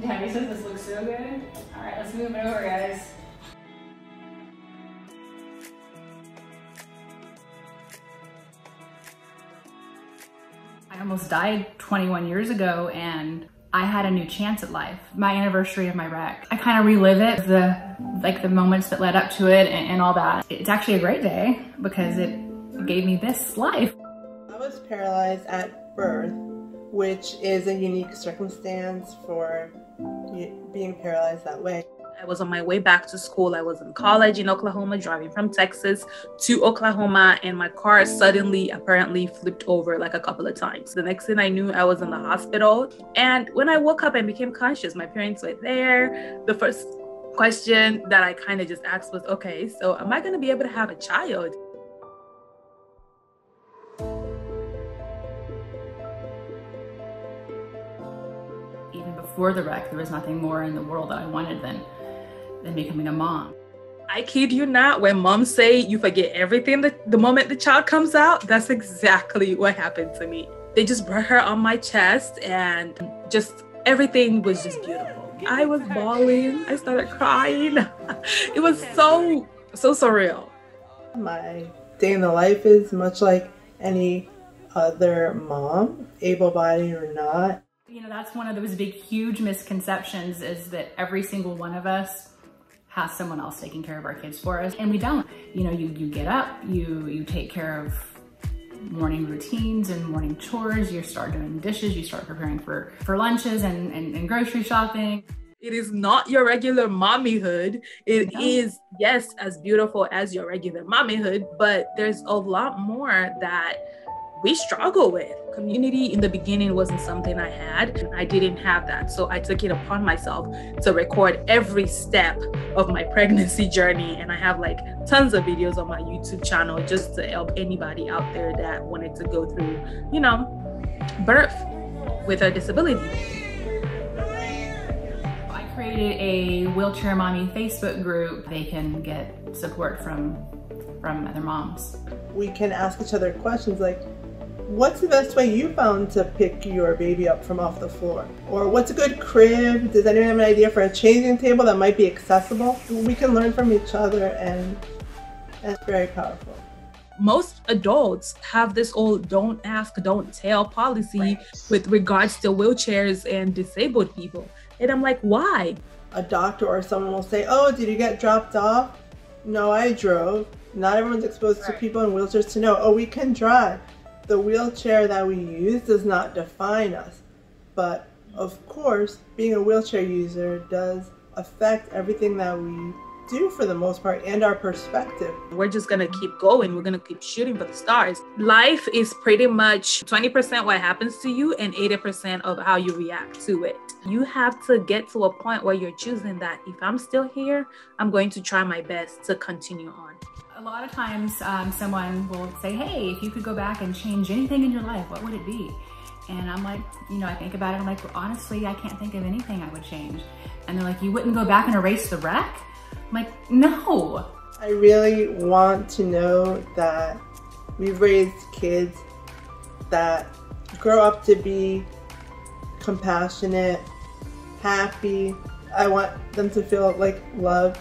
Daddy says this looks so good. All right, let's move it over, guys. I almost died 21 years ago and I had a new chance at life. My anniversary of my wreck. I kind of relive it, the like the moments that led up to it and, and all that. It's actually a great day because it gave me this life. I was paralyzed at birth, which is a unique circumstance for being paralyzed that way. I was on my way back to school. I was in college in Oklahoma, driving from Texas to Oklahoma, and my car suddenly apparently flipped over like a couple of times. The next thing I knew, I was in the hospital. And when I woke up and became conscious, my parents were there. The first question that I kind of just asked was, okay, so am I going to be able to have a child? Before the wreck, there was nothing more in the world that I wanted than than becoming a mom. I kid you not, when moms say you forget everything the, the moment the child comes out, that's exactly what happened to me. They just brought her on my chest and just everything was just beautiful. I was bawling. I started crying. it was so, so surreal. My day in the life is much like any other mom, able bodied or not. You know, that's one of those big, huge misconceptions is that every single one of us has someone else taking care of our kids for us and we don't. You know, you, you get up, you, you take care of morning routines and morning chores, you start doing dishes, you start preparing for, for lunches and, and, and grocery shopping. It is not your regular mommyhood. It no. is yes, as beautiful as your regular mommyhood, but there's a lot more that we struggle with. Community in the beginning wasn't something I had. I didn't have that. So I took it upon myself to record every step of my pregnancy journey. And I have like tons of videos on my YouTube channel just to help anybody out there that wanted to go through, you know, birth with a disability. I created a wheelchair mommy Facebook group. They can get support from from other moms. We can ask each other questions like, what's the best way you found to pick your baby up from off the floor? Or what's a good crib? Does anyone have an idea for a changing table that might be accessible? We can learn from each other and that's very powerful. Most adults have this old don't ask, don't tell policy right. with regards to wheelchairs and disabled people. And I'm like, why? A doctor or someone will say, oh, did you get dropped off? No, I drove. Not everyone's exposed right. to people in wheelchairs to know, oh, we can drive the wheelchair that we use does not define us. But of course, being a wheelchair user does affect everything that we do for the most part and our perspective. We're just gonna keep going. We're gonna keep shooting for the stars. Life is pretty much 20% what happens to you and 80% of how you react to it. You have to get to a point where you're choosing that if I'm still here, I'm going to try my best to continue on. A lot of times um, someone will say, hey, if you could go back and change anything in your life, what would it be? And I'm like, you know, I think about it, I'm like, well, honestly, I can't think of anything I would change. And they're like, you wouldn't go back and erase the wreck? I'm like, no. I really want to know that we've raised kids that grow up to be compassionate, happy. I want them to feel like love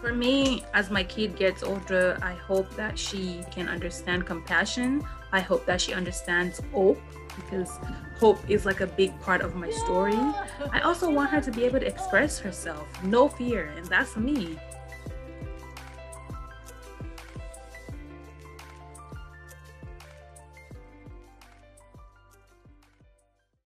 for me, as my kid gets older, I hope that she can understand compassion. I hope that she understands hope because hope is like a big part of my story. I also want her to be able to express herself, no fear, and that's me.